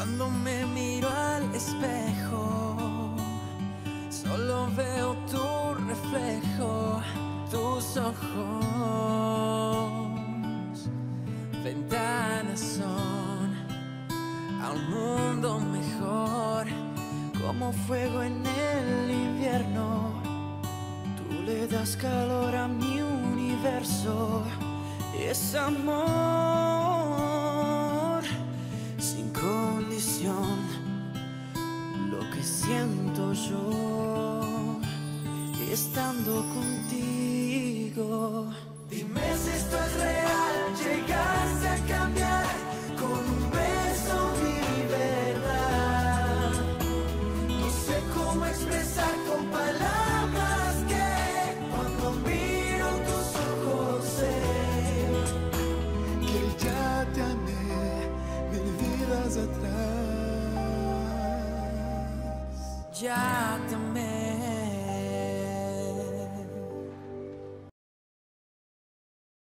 Cuando me miro al espejo, solo veo tu reflejo, tus ojos. Ventanas son a un mundo mejor, como fuego en el invierno. Tú le das calor a mi universo, es amor siento yo estando contigo. Jack te me